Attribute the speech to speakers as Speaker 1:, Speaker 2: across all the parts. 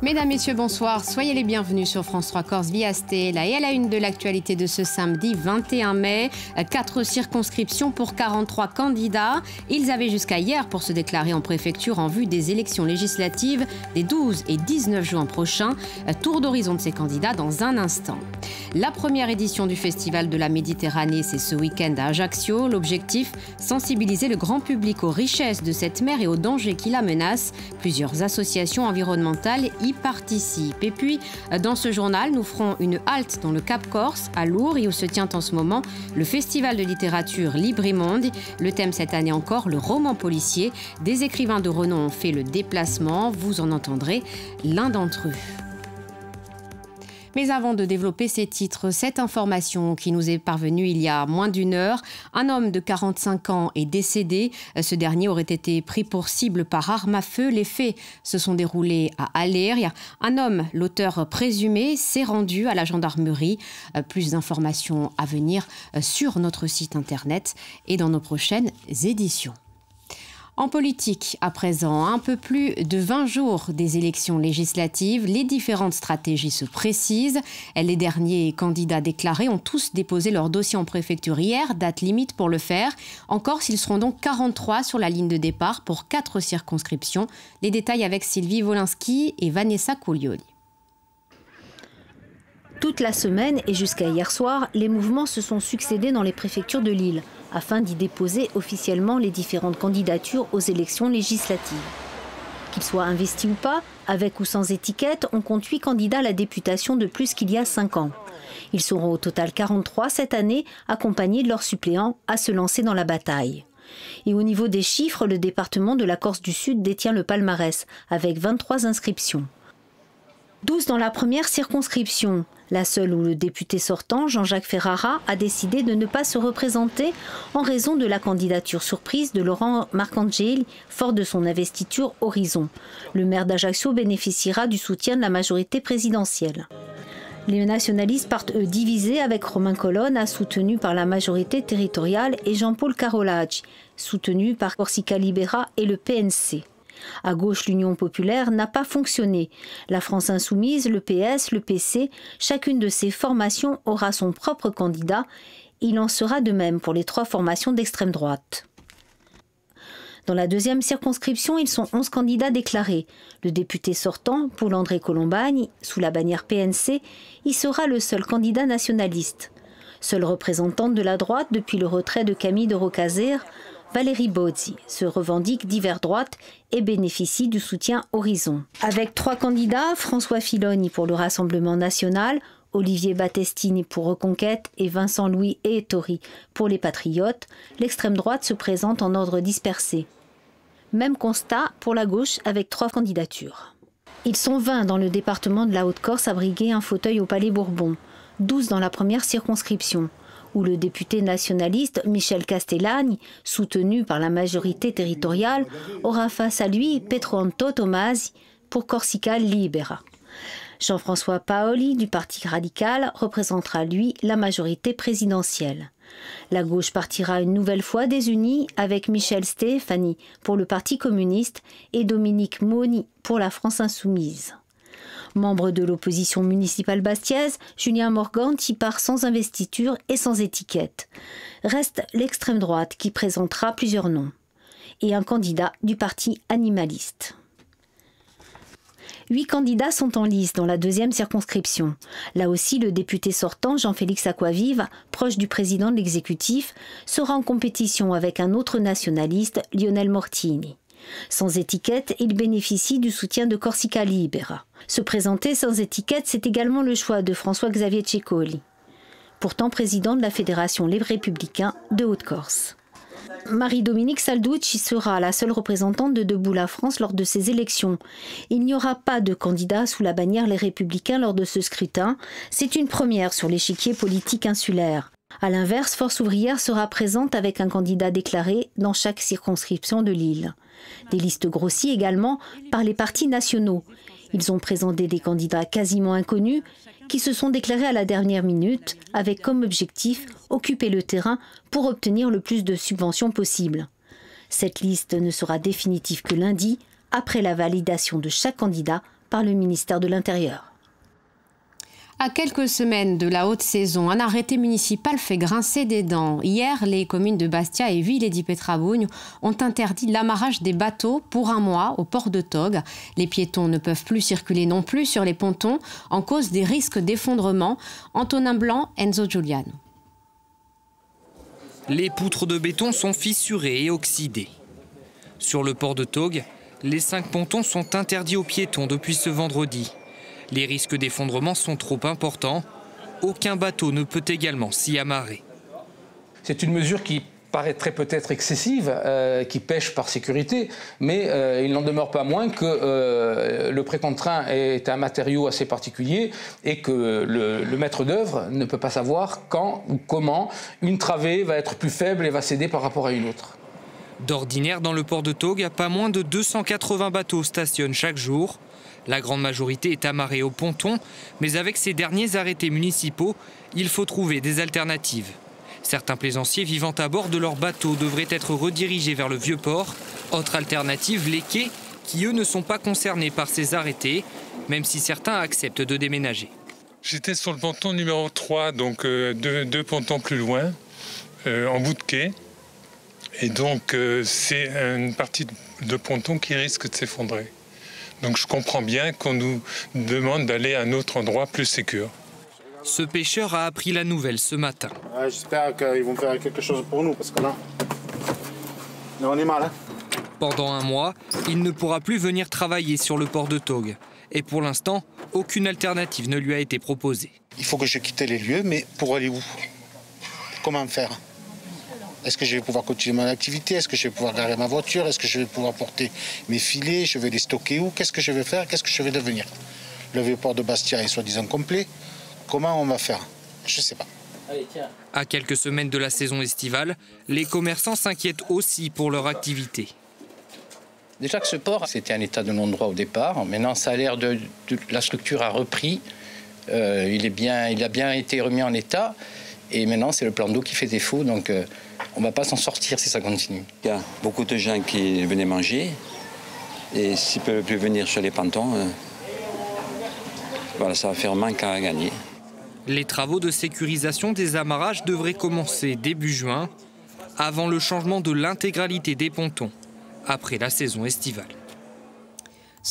Speaker 1: Mesdames, Messieurs, bonsoir. Soyez les bienvenus sur France 3 Corse via Stella. Et la une de l'actualité de ce samedi 21 mai, quatre circonscriptions pour 43 candidats. Ils avaient jusqu'à hier pour se déclarer en préfecture en vue des élections législatives des 12 et 19 juin prochains. Tour d'horizon de ces candidats dans un instant. La première édition du Festival de la Méditerranée, c'est ce week-end à Ajaccio. L'objectif, sensibiliser le grand public aux richesses de cette mer et aux dangers qui la menacent. Plusieurs associations environnementales y participent. Et puis, dans ce journal, nous ferons une halte dans le Cap Corse, à Lourdes, où se tient en ce moment le Festival de littérature Librimonde. Le thème cette année encore, le roman policier. Des écrivains de renom ont fait le déplacement. Vous en entendrez l'un d'entre eux. Mais avant de développer ces titres, cette information qui nous est parvenue il y a moins d'une heure, un homme de 45 ans est décédé. Ce dernier aurait été pris pour cible par arme à feu. Les faits se sont déroulés à Aléria. Un homme, l'auteur présumé, s'est rendu à la gendarmerie. Plus d'informations à venir sur notre site internet et dans nos prochaines éditions. En politique, à présent, un peu plus de 20 jours des élections législatives, les différentes stratégies se précisent. Les derniers candidats déclarés ont tous déposé leur dossier en préfecture hier, date limite pour le faire. Encore s'ils seront donc 43 sur la ligne de départ pour quatre circonscriptions. Les détails avec Sylvie Wolinski et Vanessa Coulioli.
Speaker 2: Toute la semaine et jusqu'à hier soir, les mouvements se sont succédés dans les préfectures de Lille afin d'y déposer officiellement les différentes candidatures aux élections législatives. Qu'ils soient investis ou pas, avec ou sans étiquette, on compte 8 candidats à la députation de plus qu'il y a 5 ans. Ils seront au total 43 cette année, accompagnés de leurs suppléants, à se lancer dans la bataille. Et au niveau des chiffres, le département de la Corse du Sud détient le palmarès, avec 23 inscriptions. 12 dans la première circonscription, la seule où le député sortant, Jean-Jacques Ferrara, a décidé de ne pas se représenter en raison de la candidature surprise de Laurent Marcangeli, fort de son investiture Horizon. Le maire d'Ajaccio bénéficiera du soutien de la majorité présidentielle. Les nationalistes partent eux divisés avec Romain Colonne, soutenu par la majorité territoriale, et Jean-Paul Carolage, soutenu par Corsica Libera et le PNC. À gauche, l'Union populaire n'a pas fonctionné. La France insoumise, le PS, le PC, chacune de ces formations aura son propre candidat. Il en sera de même pour les trois formations d'extrême droite. Dans la deuxième circonscription, ils sont 11 candidats déclarés. Le député sortant, Paul-André Colombagne, sous la bannière PNC, y sera le seul candidat nationaliste. Seule représentante de la droite depuis le retrait de Camille de Rocazère, Valérie Bozzi se revendique d'hiver droite et bénéficie du soutien Horizon. Avec trois candidats, François Filoni pour le Rassemblement national, Olivier Battestini pour Reconquête et Vincent Louis et Ettori pour les Patriotes, l'extrême droite se présente en ordre dispersé. Même constat pour la gauche avec trois candidatures. Ils sont 20 dans le département de la Haute-Corse à briguer un fauteuil au Palais Bourbon, 12 dans la première circonscription où le député nationaliste Michel Castellani, soutenu par la majorité territoriale, aura face à lui Petro Tomasi pour Corsica Libera. Jean-François Paoli du Parti radical représentera lui la majorité présidentielle. La gauche partira une nouvelle fois désunie avec Michel Stéphanie pour le Parti communiste et Dominique Moni pour la France insoumise. Membre de l'opposition municipale bastiaise, Julien Morgan y part sans investiture et sans étiquette. Reste l'extrême droite qui présentera plusieurs noms. Et un candidat du parti animaliste. Huit candidats sont en lice dans la deuxième circonscription. Là aussi, le député sortant, Jean-Félix Aquavive, proche du président de l'exécutif, sera en compétition avec un autre nationaliste, Lionel Mortini. Sans étiquette, il bénéficie du soutien de Corsica Libera. Se présenter sans étiquette, c'est également le choix de François-Xavier Cecoli, pourtant président de la Fédération Les Républicains de Haute-Corse. Marie-Dominique Salducci sera la seule représentante de Debout la France lors de ces élections. Il n'y aura pas de candidat sous la bannière Les Républicains lors de ce scrutin. C'est une première sur l'échiquier politique insulaire. A l'inverse, Force ouvrière sera présente avec un candidat déclaré dans chaque circonscription de l'île. Des listes grossies également par les partis nationaux. Ils ont présenté des candidats quasiment inconnus qui se sont déclarés à la dernière minute avec comme objectif occuper le terrain pour obtenir le plus de subventions possible. Cette liste ne sera définitive que lundi, après la validation de chaque candidat par le ministère de l'Intérieur.
Speaker 1: À quelques semaines de la haute saison, un arrêté municipal fait grincer des dents. Hier, les communes de Bastia et Ville et ont interdit l'amarrage des bateaux pour un mois au port de Tog. Les piétons ne peuvent plus circuler non plus sur les pontons en cause des risques d'effondrement. Antonin Blanc, Enzo Giuliano.
Speaker 3: Les poutres de béton sont fissurées et oxydées. Sur le port de Tog, les cinq pontons sont interdits aux piétons depuis ce vendredi. Les risques d'effondrement sont trop importants. Aucun bateau ne peut également s'y amarrer.
Speaker 4: C'est une mesure qui paraîtrait peut-être excessive, euh, qui pêche par sécurité, mais euh, il n'en demeure pas moins que euh, le précontraint est un matériau assez particulier et que le, le maître d'œuvre ne peut pas savoir quand ou comment une travée va être plus faible et va céder par rapport à une autre.
Speaker 3: D'ordinaire, dans le port de Tog, pas moins de 280 bateaux stationnent chaque jour. La grande majorité est amarrée au ponton, mais avec ces derniers arrêtés municipaux, il faut trouver des alternatives. Certains plaisanciers vivant à bord de leur bateau devraient être redirigés vers le vieux port. Autre alternative, les quais, qui eux ne sont pas concernés par ces arrêtés, même si certains acceptent de déménager.
Speaker 5: J'étais sur le ponton numéro 3, donc euh, deux, pontons plus loin, euh, en bout de quai. Et donc euh, c'est une partie de ponton qui risque de s'effondrer. Donc je comprends bien qu'on nous demande d'aller à un autre endroit plus sécur.
Speaker 3: Ce pêcheur a appris la nouvelle ce matin.
Speaker 6: J'espère qu'ils vont faire quelque chose pour nous parce que là, on est mal. Hein.
Speaker 3: Pendant un mois, il ne pourra plus venir travailler sur le port de Tog. Et pour l'instant, aucune alternative ne lui a été proposée.
Speaker 6: Il faut que je quitte les lieux, mais pour aller où? Comment faire? Est-ce que je vais pouvoir continuer mon activité? Est-ce que je vais pouvoir garer ma voiture? Est-ce que je vais pouvoir porter mes filets? Je vais les stocker où? Qu'est-ce que je vais faire? Qu'est-ce que je vais devenir? Le vieux port de Bastia est soi-disant complet. Comment on va faire? Je ne sais pas.
Speaker 3: À quelques semaines de la saison estivale, les commerçants s'inquiètent aussi pour leur activité.
Speaker 7: Déjà que ce port, c'était un état de non-droit au départ. Maintenant, ça a l'air de, la structure a repris. Euh, il, est bien, il a bien été remis en état. Et maintenant, c'est le plan d'eau qui fait défaut. Donc, euh, on ne va pas s'en sortir si ça continue.
Speaker 8: Il y a beaucoup de gens qui venaient manger. Et s'ils ne peuvent plus venir sur les pantons, euh, voilà, ça va faire manque à gagner.
Speaker 3: Les travaux de sécurisation des amarrages devraient commencer début juin, avant le changement de l'intégralité des pontons, après la saison estivale.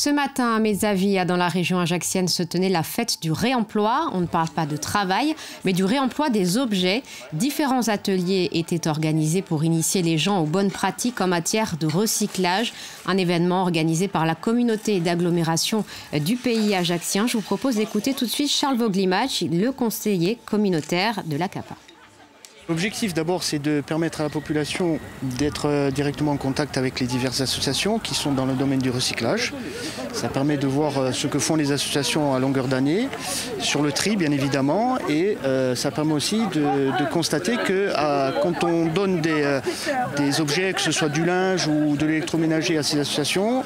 Speaker 1: Ce matin, à Mézavia, dans la région ajaxienne, se tenait la fête du réemploi. On ne parle pas de travail, mais du réemploi des objets. Différents ateliers étaient organisés pour initier les gens aux bonnes pratiques en matière de recyclage. Un événement organisé par la communauté d'agglomération du pays ajaxien. Je vous propose d'écouter tout de suite Charles Voglimach, le conseiller communautaire de la CAPA.
Speaker 9: L'objectif d'abord c'est de permettre à la population d'être euh, directement en contact avec les diverses associations qui sont dans le domaine du recyclage. Ça permet de voir euh, ce que font les associations à longueur d'année, sur le tri bien évidemment, et euh, ça permet aussi de, constater que quand on donne des, des objets, que ce soit du linge ou de l'électroménager à ces associations,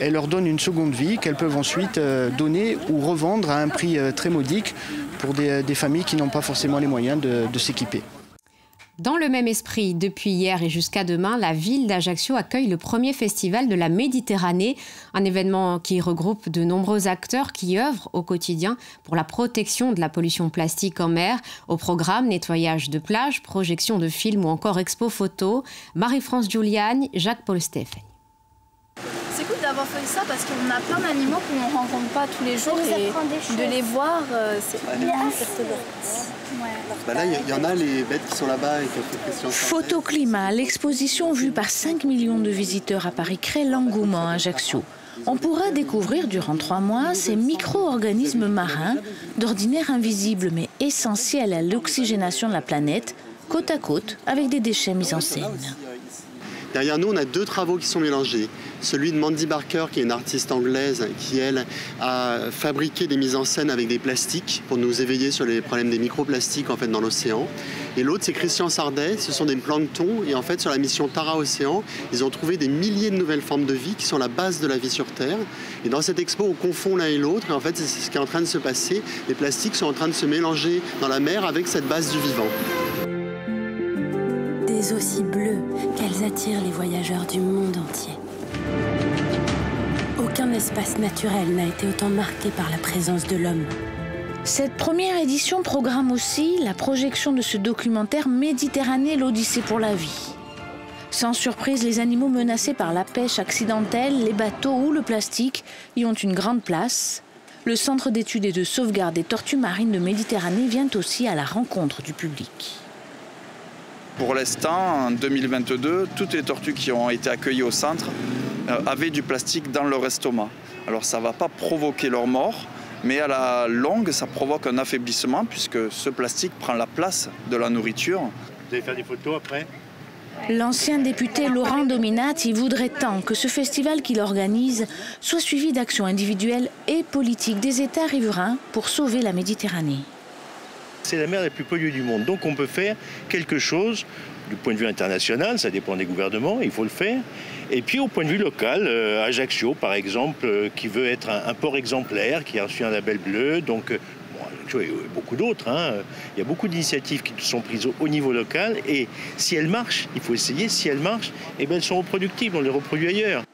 Speaker 9: elles leur donnent une seconde vie qu'elles peuvent ensuite donner ou revendre à un prix très modique pour des, familles qui n'ont pas forcément les moyens de s'équiper.
Speaker 1: Dans le même esprit, depuis hier et jusqu'à demain, la ville d'Ajaccio accueille le premier festival de la Méditerranée, un événement qui regroupe de nombreux acteurs qui œuvrent au quotidien pour la protection de la pollution plastique en mer. Au programme, nettoyage de plage, projection de films ou encore expo photo. Marie-France Giuliani, Jacques-Paul Stéphane.
Speaker 10: C'est cool d'avoir fait ça parce qu'on a plein d'animaux qu'on ne rencontre pas tous les jours et de les voir, euh, c'est vraiment
Speaker 11: bah là, il y, en a les bêtes qui sont là-bas et
Speaker 12: qui Photoclimat, l'exposition vue par 5 millions de visiteurs à Paris crée l'engouement à Ajaccio. On pourra découvrir durant trois mois ces micro-organismes marins, d'ordinaire invisibles mais essentiels à l'oxygénation de la planète, côte à côte avec des déchets mis en scène.
Speaker 11: Derrière nous, on a deux travaux qui sont mélangés. Celui de Mandy Barker, qui est une artiste anglaise, qui, elle, a fabriqué des mises en scène avec des plastiques pour nous éveiller sur les problèmes des microplastiques en fait, dans l'océan. Et l'autre, c'est Christian Sardet, ce sont des planctons. Et en fait, sur la mission Tara Océan, ils ont trouvé des milliers de nouvelles formes de vie qui sont la base de la vie sur Terre. Et dans cette expo, on confond l'un et l'autre. Et en fait, c'est ce qui est en train de se passer. Les plastiques sont en train de se mélanger dans la mer avec cette base du vivant
Speaker 13: aussi bleues qu'elles attirent les voyageurs du monde entier. Au Aucun espace naturel n'a été autant marqué par la présence de l'homme.
Speaker 12: Cette première édition programme aussi la projection de ce documentaire Méditerranée, l'Odyssée pour la vie. Sans surprise, les animaux menacés par la pêche accidentelle, les bateaux ou le plastique y ont une grande place. Le Centre d'études et de sauvegarde des tortues marines de Méditerranée vient aussi à la rencontre du public.
Speaker 14: Pour l'instant, en 2022, toutes les tortues qui ont été accueillies au centre euh, avaient du plastique dans leur estomac. Alors ça ne va pas provoquer leur mort, mais à la longue, ça provoque un affaiblissement puisque ce plastique prend la place de la nourriture. Vous
Speaker 15: allez faire des photos après
Speaker 12: L'ancien député Laurent Dominati voudrait tant que ce festival qu'il organise soit suivi d'actions individuelles et politiques des États riverains pour sauver la Méditerranée.
Speaker 15: C'est la mer la plus polluée du monde, donc on peut faire quelque chose du point de vue international, ça dépend des gouvernements, il faut le faire. Et puis au point de vue local, euh, Ajaccio par exemple, euh, qui veut être un, port exemplaire, qui a reçu un label bleu, donc euh, bon, et beaucoup d'autres. Hein. Il y a beaucoup d'initiatives qui sont prises au, niveau local et si elles marchent, il faut essayer, si elles marchent, eh bien, elles sont reproductibles, on les reproduit ailleurs.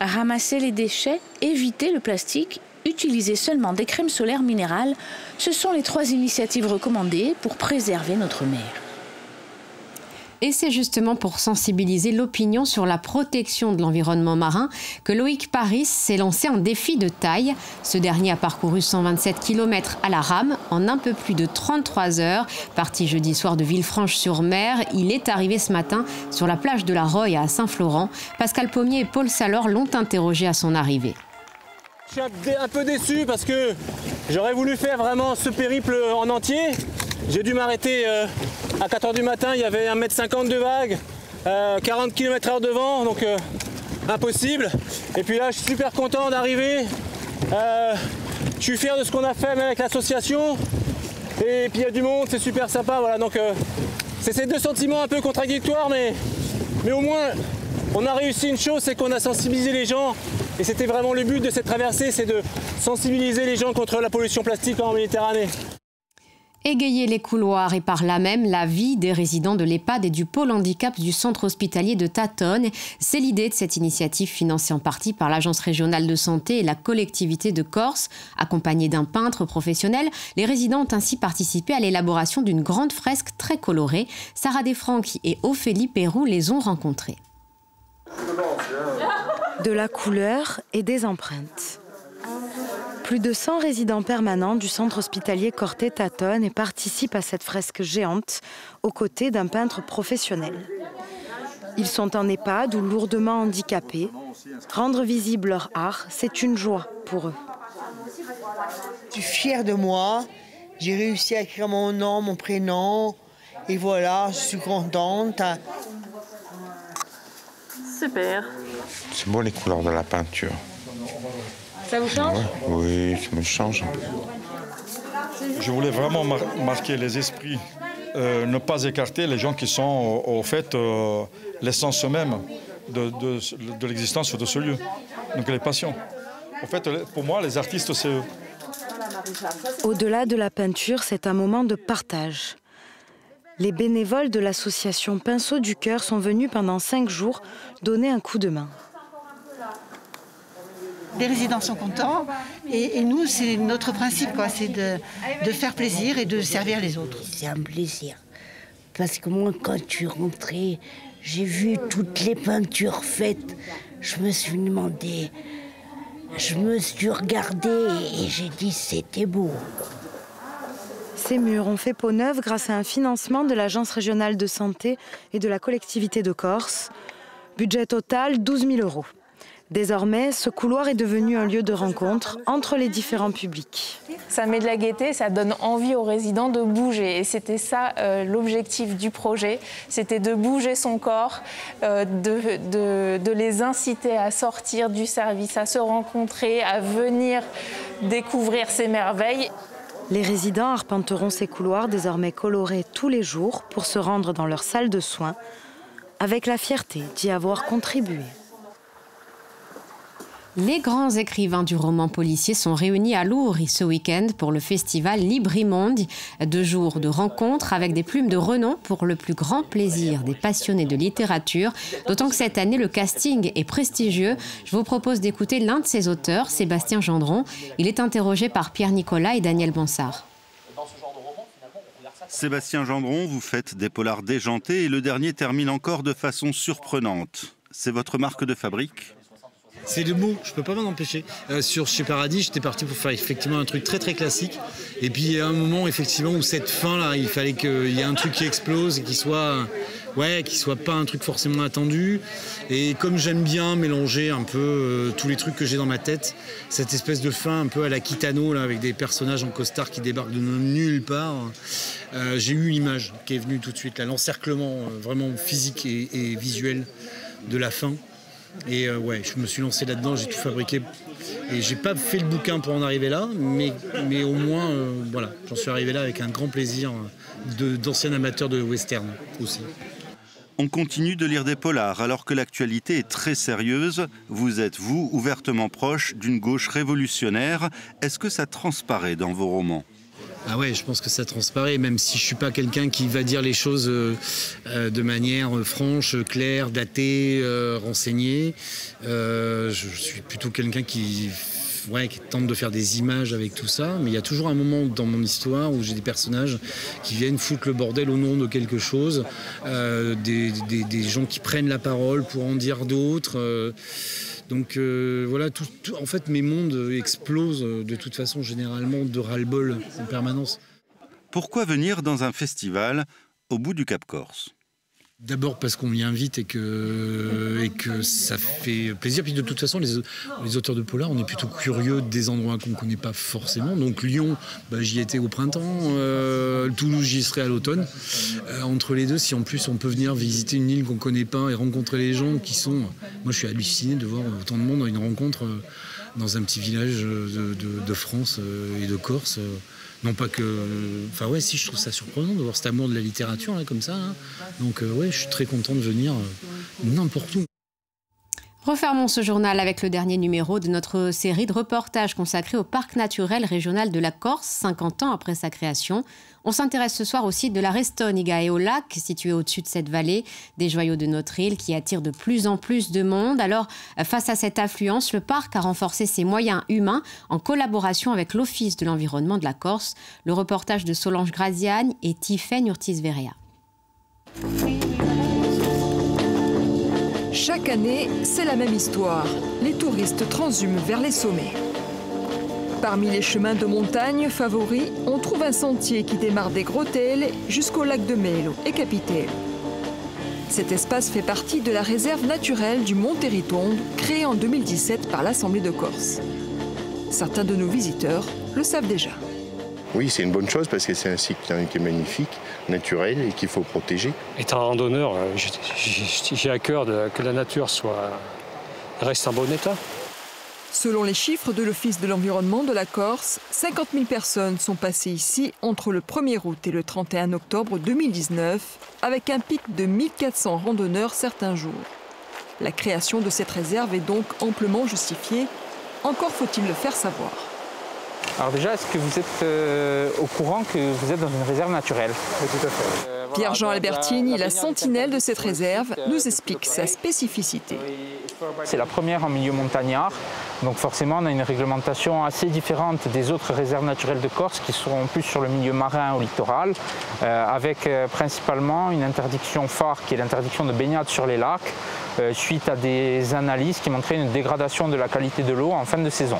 Speaker 12: Ramasser les déchets, éviter le plastique, utiliser seulement des crèmes solaires minérales, ce sont les trois initiatives recommandées pour préserver notre mer.
Speaker 1: Et c'est justement pour sensibiliser l'opinion sur la protection de l'environnement marin que Loïc Paris s'est lancé un défi de taille. Ce dernier a parcouru 127 km à la rame en un peu plus de 33 heures. Parti jeudi soir de Villefranche-sur-Mer, il est arrivé ce matin sur la plage de la Roye à Saint-Florent. Pascal Pommier et Paul Salor l'ont interrogé à son arrivée.
Speaker 16: Je suis un peu déçu parce que j'aurais voulu faire vraiment ce périple en entier. J'ai dû m'arrêter euh, à 4h du matin, il y avait 1m50 de vague, 40 km/h de vent, donc euh, impossible. Et puis là, je suis super content d'arriver. Euh, je suis fier de ce qu'on a fait avec l'association. Et puis il y a du monde, c'est super sympa. Voilà, donc c'est ces deux sentiments un peu contradictoires, mais, mais au moins on a réussi une chose, c'est qu'on a sensibilisé les gens. Et c'était vraiment le but de cette traversée, c'est de sensibiliser les gens contre la pollution plastique en Méditerranée
Speaker 1: égayer les couloirs et par là même la vie des résidents de l'EHPAD et du pôle handicap du centre hospitalier de Tatonne. C'est l'idée de cette initiative financée en partie par l'Agence régionale de santé et la collectivité de Corse. Accompagnés d'un peintre professionnel, les résidents ont ainsi participé à l'élaboration d'une grande fresque très colorée. Sarah Desfranchi et Ophélie Perrou les ont rencontrés.
Speaker 17: De la couleur et des empreintes. Plus de 100 résidents permanents du centre hospitalier Corté tâtonnent et participent à cette fresque géante aux côtés d'un peintre professionnel. Ils sont en EHPAD ou lourdement handicapés. Rendre visible leur art, c'est une joie pour eux.
Speaker 18: Je suis fière de moi. J'ai réussi à écrire mon nom, mon prénom. Et voilà, je suis contente.
Speaker 19: Super.
Speaker 20: C'est beau les couleurs de la peinture.
Speaker 19: Ça vous change?
Speaker 20: Oui, ça me change.
Speaker 21: Je voulais vraiment marquer les esprits, euh, ne pas écarter les gens qui sont au, fait euh, l'essence même de, de, l'existence de ce lieu, donc les passions. En fait, pour moi, les artistes, c'est eux.
Speaker 17: Au-delà de la peinture, c'est un moment de partage. Les bénévoles de l'association Pinceau du Cœur sont venus pendant cinq jours donner un coup de main
Speaker 22: les résidents sont contents et, nous, c'est notre principe, c'est de, de, faire plaisir et de servir les autres.
Speaker 23: C'est un plaisir. Parce que moi, quand je suis rentrée, j'ai vu toutes les peintures faites. Je me suis demandé, je me suis regardée et j'ai dit c'était beau.
Speaker 17: Ces murs ont fait peau neuve grâce à un financement de l'Agence régionale de santé et de la collectivité de Corse. Budget total 12 000 euros. Désormais, ce couloir est devenu un lieu de rencontre entre les différents publics.
Speaker 19: Ça met de la gaieté, ça donne envie aux résidents de bouger. Et c'était ça euh, l'objectif du projet, c'était de bouger son corps, euh, de, de, les inciter à sortir du service, à se rencontrer, à venir découvrir ces merveilles.
Speaker 17: Les résidents arpenteront ces couloirs désormais colorés tous les jours pour se rendre dans leur salle de soins avec la fierté d'y avoir contribué.
Speaker 1: Les grands écrivains du roman policier sont réunis à Lourdes ce week-end pour le festival Librimondi. Deux jours de rencontres avec des plumes de renom pour le plus grand plaisir des passionnés de littérature. D'autant que cette année, le casting est prestigieux. Je vous propose d'écouter l'un de ses auteurs, Sébastien Gendron. Il est interrogé par Pierre Nicolas et Daniel Bonsard.
Speaker 24: Sébastien Gendron, vous faites des polars déjantés et le dernier termine encore de façon surprenante. C'est votre marque de fabrique?
Speaker 25: C'est le mot, je peux pas m'en empêcher. Euh, sur Chez Paradis, j'étais parti pour faire effectivement un truc très très classique. Et puis il y a un moment effectivement où cette fin là, il fallait qu'il y ait un truc qui explose et qui soit, soit pas un truc forcément attendu. Et comme j'aime bien mélanger un peu euh, tous les trucs que j'ai dans ma tête, cette espèce de fin un peu à la Kitano avec des personnages en costard qui débarquent de nulle part, euh, j'ai eu une image qui est venue tout de suite l'encerclement vraiment physique et visuel de la fin. Et euh, ouais, je me suis lancé là-dedans, j'ai tout fabriqué. Et j'ai pas fait le bouquin pour en arriver là, mais, au moins, euh, voilà, j'en suis arrivé là avec un grand plaisir d'ancien amateur de western aussi.
Speaker 24: On continue de lire des polars alors que l'actualité est très sérieuse. Vous êtes, vous, ouvertement proche d'une gauche révolutionnaire. Est-ce que ça transparaît dans vos romans?
Speaker 25: Ah ouais, je pense que ça transparaît, même si je suis pas quelqu'un qui va dire les choses euh, euh, de manière franche, claire, datée, euh, renseignée. je suis plutôt quelqu'un qui, ouais, qui tente de faire des images avec tout ça, mais il y a toujours un moment dans mon histoire où j'ai des personnages qui viennent foutre le bordel au nom de quelque chose, des, des, gens qui prennent la parole pour en dire d'autres. Donc euh, voilà, en fait, mes mondes explosent euh, de toute façon généralement de ras-le-bol en permanence.
Speaker 24: Pourquoi venir dans un festival au bout du Cap Corse?
Speaker 25: D'abord parce qu'on m'y invite et que, ça fait plaisir. Puis de toute façon, les, auteurs de polar, on est plutôt curieux des endroits qu'on ne connaît pas forcément. Donc Lyon, bah, j'y étais au printemps. Euh, Toulouse, j'y serai à l'automne. Euh, entre les deux, si en plus on peut venir visiter une île qu'on ne connaît pas et rencontrer les gens qui sont... Moi, je suis halluciné de voir autant de monde à une rencontre euh, dans un petit village de France et de Corse. Non pas que... Enfin ouais, si je trouve ça surprenant de voir cet amour de la littérature là, comme ça. Hein. Donc euh, ouais, je suis très content de venir euh, n'importe où.
Speaker 1: Refermons ce journal avec le dernier numéro de notre série de reportages consacrés au parc naturel régional de la Corse, 50 ans après sa création. On s'intéresse ce soir aussi de la Restoniga et au lac situé au-dessus de cette vallée, des joyaux de notre île qui attirent de plus en plus de monde. Alors, face à cette affluence, le parc a renforcé ses moyens humains en collaboration avec l'Office de l'environnement de la Corse. Le reportage de Solange Graziani et Tiffaine Urtis-Verea.
Speaker 26: Chaque année, c'est la même histoire. Les touristes transhument vers les sommets. Parmi les chemins de montagne favoris, on trouve un sentier qui démarre des Grotelles jusqu'au lac de Melo et Capitelle. Cet espace fait partie de la réserve naturelle du Mont Territombe, créée en 2017 par l'Assemblée de Corse. Certains de nos visiteurs le savent déjà.
Speaker 27: Oui, c'est une bonne chose parce que c'est un site qui est magnifique, naturel et qu'il faut protéger.
Speaker 28: Étant randonneur, euh, j'ai à cœur que la nature soit, reste en bon état.
Speaker 26: Selon les chiffres de l'Office de l'environnement de la Corse, 50 000 personnes sont passées ici entre le 1er août et le 31 octobre 2019, avec un pic de 1400 randonneurs certains jours. La création de cette réserve est donc amplement justifiée. Encore faut-il le faire savoir.
Speaker 29: Alors déjà, est-ce que vous êtes euh, au courant que vous êtes dans une réserve naturelle?
Speaker 28: Oui, tout à fait.
Speaker 26: Euh, Pierre-Jean Albertini, la sentinelle de cette réserve, nous explique sa spécificité.
Speaker 29: C'est la première en milieu montagnard, donc forcément on a une réglementation assez différente des autres réserves naturelles de Corse qui seront plus sur le milieu marin au littoral, euh, avec principalement une interdiction phare qui est l'interdiction de baignade sur les lacs, suite à des analyses qui montraient une dégradation de la qualité de l'eau en fin de saison.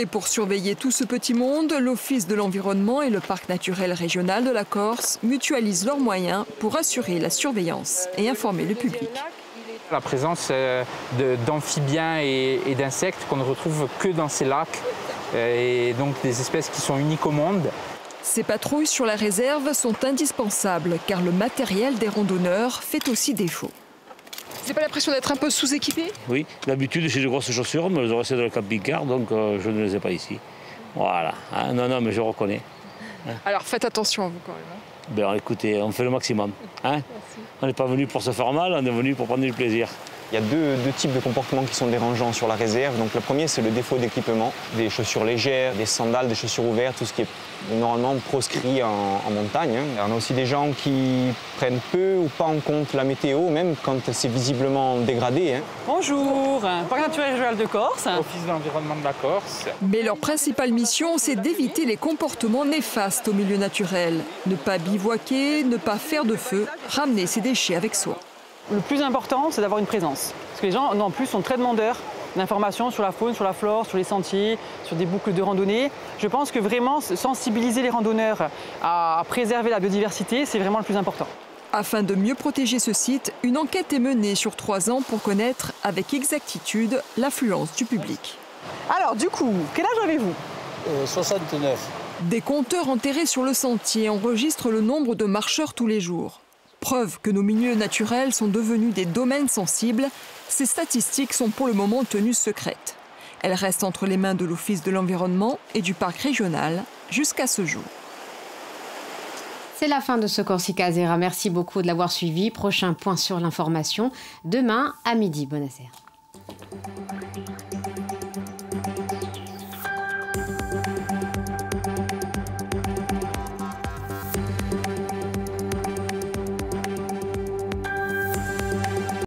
Speaker 26: Et pour surveiller tout ce petit monde, l'Office de l'environnement et le Parc naturel régional de la Corse mutualisent leurs moyens pour assurer la surveillance et informer le public.
Speaker 29: La présence euh, d'amphibiens et, d'insectes qu'on ne retrouve que dans ces lacs, euh, et donc des espèces qui sont uniques au monde.
Speaker 26: Ces patrouilles sur la réserve sont indispensables car le matériel des randonneurs fait aussi défaut. N'avez pas l'impression d'être un peu sous-équipé?
Speaker 30: Oui, d'habitude j'ai de grosses chaussures, mais je restais dans le camping-car, donc euh, je ne les ai pas ici. Voilà, hein, non, non, mais je reconnais.
Speaker 26: Hein. Alors faites attention à vous quand même. Hein.
Speaker 30: Ben, écoutez, on fait le maximum. on n'est pas venu pour se faire mal, on est venu pour prendre du plaisir.
Speaker 31: Il y a deux, types de comportements qui sont dérangeants sur la réserve. Donc le premier, c'est le défaut d'équipement, des chaussures légères, des sandales, des chaussures ouvertes, tout ce qui est normalement proscrit en, montagne. Hein. On a aussi des gens qui prennent peu ou pas en compte la météo, même quand c'est visiblement dégradé. Hein.
Speaker 32: Bonjour, Parc naturel régional de Corse.
Speaker 31: Office de l'environnement de la Corse.
Speaker 26: Mais leur principale mission, c'est d'éviter les comportements néfastes au milieu naturel. Ne pas bivouaquer, ne pas faire de feu, ramener ses déchets avec soi.
Speaker 32: Le plus important, c'est d'avoir une présence. Parce que les gens, en plus, sont très demandeurs d'informations sur la faune, sur la flore, sur les sentiers, sur des boucles de randonnée. Je pense que vraiment sensibiliser les randonneurs à préserver la biodiversité, c'est vraiment le plus important.
Speaker 26: Afin de mieux protéger ce site, une enquête est menée sur trois ans pour connaître avec exactitude l'affluence du public.
Speaker 32: Alors du coup, quel âge avez-vous?
Speaker 33: 69. Euh,
Speaker 26: des compteurs enterrés sur le sentier enregistrent le nombre de marcheurs tous les jours. Preuve que nos milieux naturels sont devenus des domaines sensibles, ces statistiques sont pour le moment tenues secrètes. Elles restent entre les mains de l'Office de l'environnement et du parc régional jusqu'à ce jour.
Speaker 1: C'est la fin de ce Corsica Zera. Merci beaucoup de l'avoir suivi. Prochain point sur l'information demain à midi. Bonne